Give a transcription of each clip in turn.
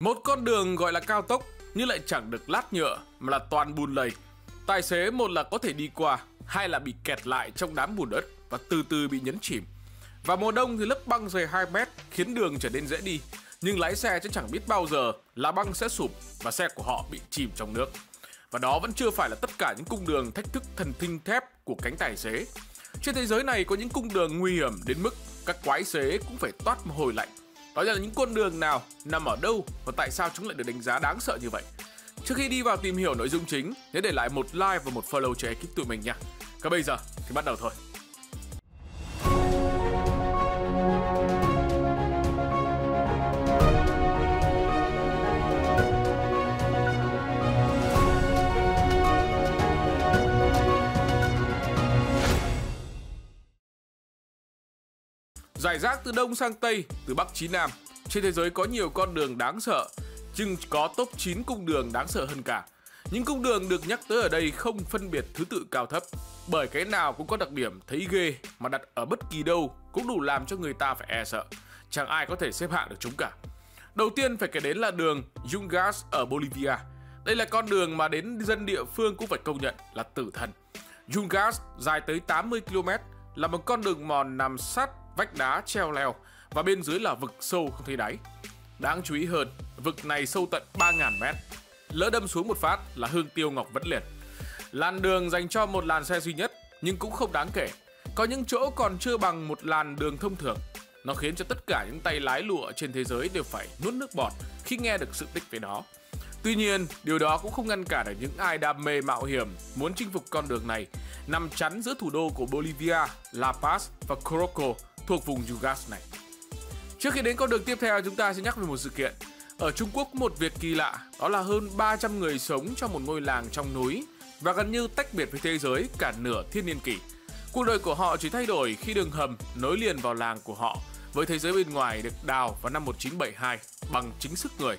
Một con đường gọi là cao tốc nhưng lại chẳng được lát nhựa mà là toàn bùn lầy. Tài xế một là có thể đi qua, hai là bị kẹt lại trong đám bùn đất và từ từ bị nhấn chìm. Và mùa đông thì lớp băng dày 2 mét khiến đường trở nên dễ đi, nhưng lái xe chứ chẳng biết bao giờ là băng sẽ sụp và xe của họ bị chìm trong nước. Và đó vẫn chưa phải là tất cả những cung đường thách thức thần tinh thép của cánh tài xế. Trên thế giới này có những cung đường nguy hiểm đến mức các quái xế cũng phải toát mồ hôi lạnh. Đó là những con đường nào, nằm ở đâu và tại sao chúng lại được đánh giá đáng sợ như vậy. Trước khi đi vào tìm hiểu nội dung chính, nhớ để lại một like và một follow cho ekip tụi mình nha. Còn bây giờ thì bắt đầu thôi. Giải rác từ đông sang tây, từ bắc chí nam, trên thế giới có nhiều con đường đáng sợ, nhưng có top 9 cung đường đáng sợ hơn cả. Những cung đường được nhắc tới ở đây không phân biệt thứ tự cao thấp, bởi cái nào cũng có đặc điểm thấy ghê mà đặt ở bất kỳ đâu cũng đủ làm cho người ta phải e sợ. Chẳng ai có thể xếp hạng được chúng cả. Đầu tiên phải kể đến là đường Yungas ở Bolivia. Đây là con đường mà đến dân địa phương cũng phải công nhận là tử thần. Yungas dài tới 80 km là một con đường mòn nằm sát vách đá treo leo và bên dưới là vực sâu không thấy đáy. Đáng chú ý hơn, vực này sâu tận 3.000 mét. Lỡ đâm xuống một phát là hương tiêu ngọc vẫn liệt. Làn đường dành cho một làn xe duy nhất nhưng cũng không đáng kể. Có những chỗ còn chưa bằng một làn đường thông thường. Nó khiến cho tất cả những tay lái lụa trên thế giới đều phải nuốt nước bọt khi nghe được sự tích về nó. Tuy nhiên, điều đó cũng không ngăn cản được những ai đam mê mạo hiểm muốn chinh phục con đường này nằm chắn giữa thủ đô của Bolivia, La Paz và Coroco thuộc vùng Yugas này. Trước khi đến con đường tiếp theo, chúng ta sẽ nhắc về một sự kiện. Ở Trung Quốc một việc kỳ lạ, đó là hơn 300 người sống trong một ngôi làng trong núi và gần như tách biệt với thế giới cả nửa thiên niên kỷ. Cuộc đời của họ chỉ thay đổi khi đường hầm nối liền vào làng của họ với thế giới bên ngoài được đào vào năm 1972 bằng chính sức người.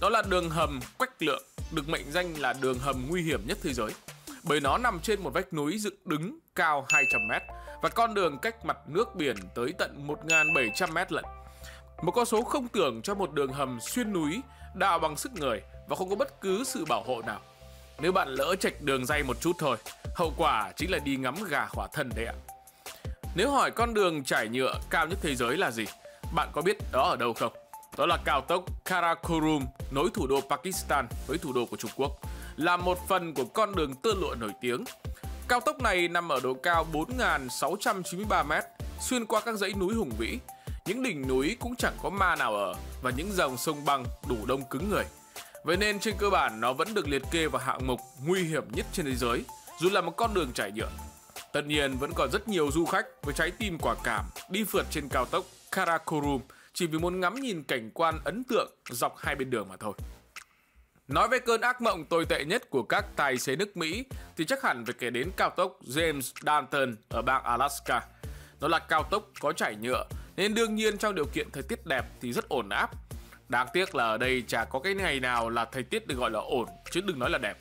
Đó là đường hầm Quách Lượng, được mệnh danh là đường hầm nguy hiểm nhất thế giới bởi nó nằm trên một vách núi dựng đứng cao 200 mét và con đường cách mặt nước biển tới tận 1.700 mét lận. Một con số không tưởng cho một đường hầm xuyên núi đào bằng sức người và không có bất cứ sự bảo hộ nào. Nếu bạn lỡ chạch đường dây một chút thôi, hậu quả chính là đi ngắm gà khỏa thân đấy ạ. Nếu hỏi con đường trải nhựa cao nhất thế giới là gì, bạn có biết đó ở đâu không? Đó là cao tốc Karakorum nối thủ đô Pakistan với thủ đô của Trung Quốc là một phần của con đường tơ lụa nổi tiếng. Cao tốc này nằm ở độ cao 4.693m, xuyên qua các dãy núi hùng vĩ. Những đỉnh núi cũng chẳng có ma nào ở và những dòng sông băng đủ đông cứng người. Vậy nên trên cơ bản nó vẫn được liệt kê vào hạng mục nguy hiểm nhất trên thế giới, dù là một con đường trải nhựa. Tất nhiên vẫn còn rất nhiều du khách với trái tim quả cảm đi phượt trên cao tốc Karakorum chỉ vì muốn ngắm nhìn cảnh quan ấn tượng dọc hai bên đường mà thôi. Nói về cơn ác mộng tồi tệ nhất của các tài xế nước Mỹ, thì chắc hẳn phải kể đến cao tốc James Dalton ở bang Alaska. Nó là cao tốc có trải nhựa, nên đương nhiên trong điều kiện thời tiết đẹp thì rất ổn áp. Đáng tiếc là ở đây chả có cái ngày nào là thời tiết được gọi là ổn, chứ đừng nói là đẹp.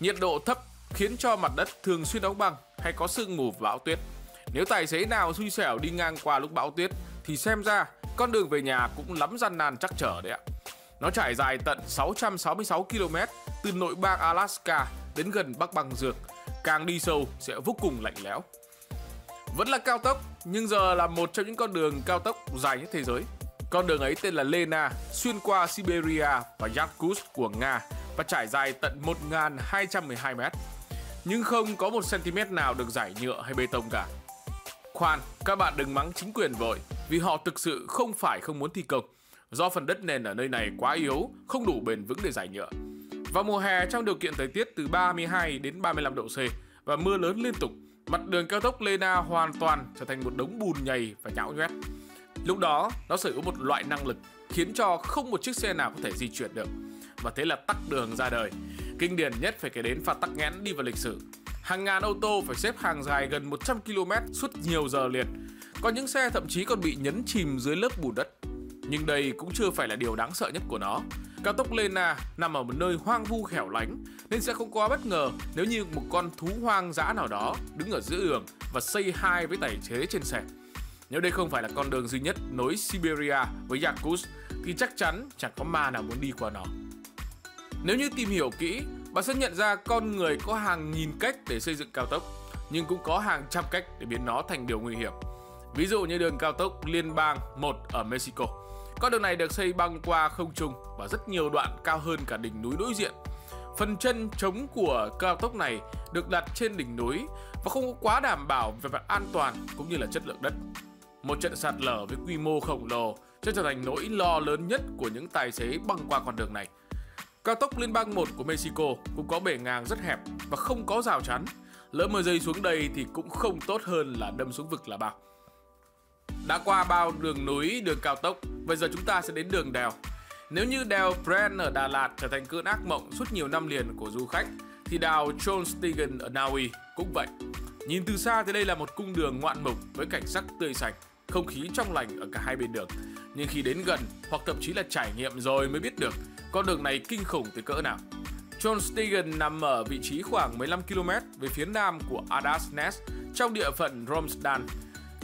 Nhiệt độ thấp khiến cho mặt đất thường xuyên đóng băng hay có sương mù và bão tuyết. Nếu tài xế nào xui xẻo đi ngang qua lúc bão tuyết, thì xem ra con đường về nhà cũng lắm gian nan chắc trở đấy ạ. Nó trải dài tận 666 km từ nội bang Alaska đến gần Bắc băng Dược. Càng đi sâu sẽ vô cùng lạnh lẽo. Vẫn là cao tốc, nhưng giờ là một trong những con đường cao tốc dài nhất thế giới. Con đường ấy tên là Lena, xuyên qua Siberia và Yakutsk của Nga và trải dài tận 1.212 mét. Nhưng không có một cm nào được giải nhựa hay bê tông cả. Khoan, các bạn đừng mắng chính quyền vội, vì họ thực sự không phải không muốn thi công do phần đất nền ở nơi này quá yếu, không đủ bền vững để giải nhựa. Vào mùa hè trong điều kiện thời tiết từ 32 đến 35 độ C và mưa lớn liên tục, mặt đường cao tốc Lena hoàn toàn trở thành một đống bùn nhầy và nhão nhoét. Lúc đó, nó sở hữu một loại năng lực khiến cho không một chiếc xe nào có thể di chuyển được. Và thế là tắc đường ra đời. Kinh điển nhất phải kể đến pha tắc nghẽn đi vào lịch sử. Hàng ngàn ô tô phải xếp hàng dài gần 100 km suốt nhiều giờ liền. Có những xe thậm chí còn bị nhấn chìm dưới lớp bùn đất. Nhưng đây cũng chưa phải là điều đáng sợ nhất của nó. Cao tốc Lena nằm ở một nơi hoang vu hẻo lánh nên sẽ không quá bất ngờ nếu như một con thú hoang dã nào đó đứng ở giữa đường và xây hai với tài chế trên xe. Nếu đây không phải là con đường duy nhất nối Siberia với Yakutsk thì chắc chắn chẳng có ma nào muốn đi qua nó. Nếu như tìm hiểu kỹ, bạn sẽ nhận ra con người có hàng nghìn cách để xây dựng cao tốc, nhưng cũng có hàng trăm cách để biến nó thành điều nguy hiểm. Ví dụ như đường cao tốc Liên bang 1 ở Mexico. Con đường này được xây băng qua không trung và rất nhiều đoạn cao hơn cả đỉnh núi đối diện. Phần chân chống của cao tốc này được đặt trên đỉnh núi và không có quá đảm bảo về mặt an toàn cũng như là chất lượng đất. Một trận sạt lở với quy mô khổng lồ sẽ trở thành nỗi lo lớn nhất của những tài xế băng qua con đường này. Cao tốc Liên bang 1 của Mexico cũng có bể ngang rất hẹp và không có rào chắn. Lỡ mưa rơi xuống đây thì cũng không tốt hơn là đâm xuống vực là bao. Đã qua bao đường núi, đường cao tốc, bây giờ chúng ta sẽ đến đường đèo. Nếu như đèo Bren ở Đà Lạt trở thành cơn ác mộng suốt nhiều năm liền của du khách, thì đào Trollstigen ở Na Uy cũng vậy. Nhìn từ xa thì đây là một cung đường ngoạn mục với cảnh sắc tươi sạch, không khí trong lành ở cả hai bên đường. Nhưng khi đến gần hoặc thậm chí là trải nghiệm rồi mới biết được con đường này kinh khủng tới cỡ nào. Trollstigen nằm ở vị trí khoảng 15 km về phía nam của Adasnes trong địa phận Romsdal.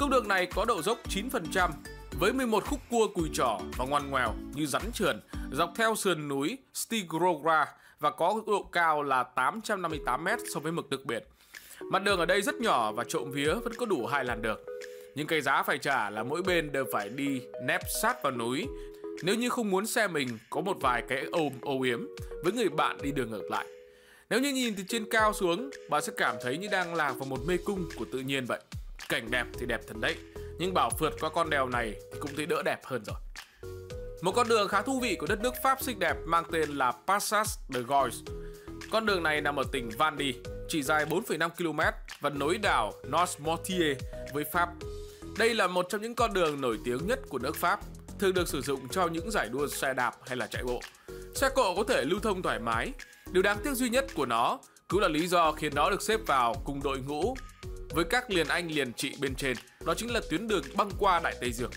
Cung đường này có độ dốc 9% với 11 khúc cua cùi trỏ và ngoằn ngoèo như rắn trườn dọc theo sườn núi Stigrogra và có độ cao là 858 m so với mực nước biển. Mặt đường ở đây rất nhỏ và trộm vía vẫn có đủ hai làn đường. Nhưng cái giá phải trả là mỗi bên đều phải đi nép sát vào núi nếu như không muốn xe mình có một vài cái ôm ô yếm với người bạn đi đường ngược lại. Nếu như nhìn từ trên cao xuống, bạn sẽ cảm thấy như đang lạc vào một mê cung của tự nhiên vậy. Cảnh đẹp thì đẹp thật đấy, nhưng bảo phượt qua con đèo này thì cũng thấy đỡ đẹp hơn rồi. Một con đường khá thú vị của đất nước Pháp xinh đẹp mang tên là Passage de Gois. Con đường này nằm ở tỉnh Vandy, chỉ dài 4,5 km và nối đảo North-Mortier với Pháp. Đây là một trong những con đường nổi tiếng nhất của nước Pháp, thường được sử dụng cho những giải đua xe đạp hay là chạy bộ. Xe cộ có thể lưu thông thoải mái. Điều đáng tiếc duy nhất của nó cũng là lý do khiến nó được xếp vào cùng đội ngũ với các liền anh liền chị bên trên. Đó chính là tuyến đường băng qua Đại Tây Dương.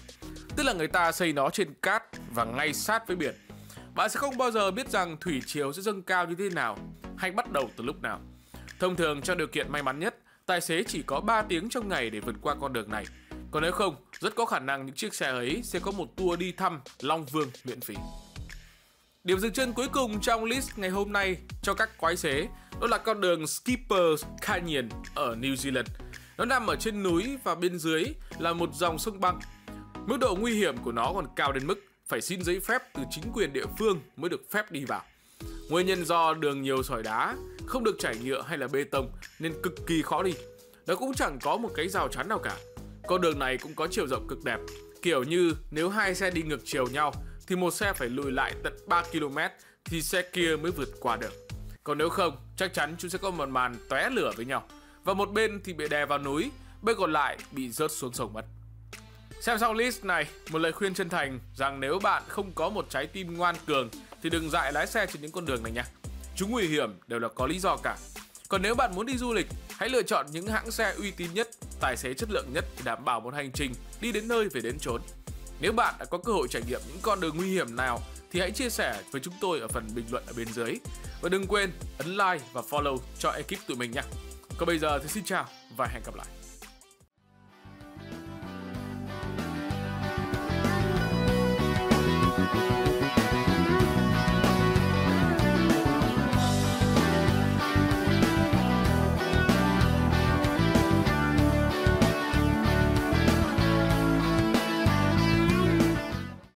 Tức là người ta xây nó trên cát và ngay sát với biển. Bạn sẽ không bao giờ biết rằng thủy chiều sẽ dâng cao như thế nào hay bắt đầu từ lúc nào. Thông thường cho điều kiện may mắn nhất, tài xế chỉ có 3 tiếng trong ngày để vượt qua con đường này. Còn nếu không, rất có khả năng những chiếc xe ấy sẽ có một tour đi thăm Long Vương miễn phí. Điểm dừng chân cuối cùng trong list ngày hôm nay cho các quái xế đó là con đường skipper Canyon ở New Zealand. Nó nằm ở trên núi và bên dưới là một dòng sông băng. Mức độ nguy hiểm của nó còn cao đến mức phải xin giấy phép từ chính quyền địa phương mới được phép đi vào. Nguyên nhân do đường nhiều sỏi đá, không được trải nhựa hay là bê tông nên cực kỳ khó đi. Nó cũng chẳng có một cái rào chắn nào cả. Con đường này cũng có chiều rộng cực đẹp, kiểu như nếu hai xe đi ngược chiều nhau thì một xe phải lùi lại tận 3 km thì xe kia mới vượt qua được. Còn nếu không, chắc chắn chúng sẽ có một màn tóe lửa với nhau. Và một bên thì bị đè vào núi, bên còn lại bị rớt xuống sông mất. Xem xong list này, một lời khuyên chân thành rằng nếu bạn không có một trái tim ngoan cường thì đừng dại lái xe trên những con đường này nha. Chúng nguy hiểm đều là có lý do cả. Còn nếu bạn muốn đi du lịch, hãy lựa chọn những hãng xe uy tín nhất, tài xế chất lượng nhất để đảm bảo một hành trình đi đến nơi về đến chốn. Nếu bạn đã có cơ hội trải nghiệm những con đường nguy hiểm nào thì hãy chia sẻ với chúng tôi ở phần bình luận ở bên dưới. Và đừng quên ấn like và follow cho ekip tụi mình nhé. Còn bây giờ thì xin chào và hẹn gặp lại.